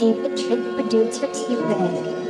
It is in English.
David Trick Producer T-Rig.